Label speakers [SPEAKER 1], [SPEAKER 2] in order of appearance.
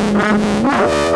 [SPEAKER 1] Mm-hmm.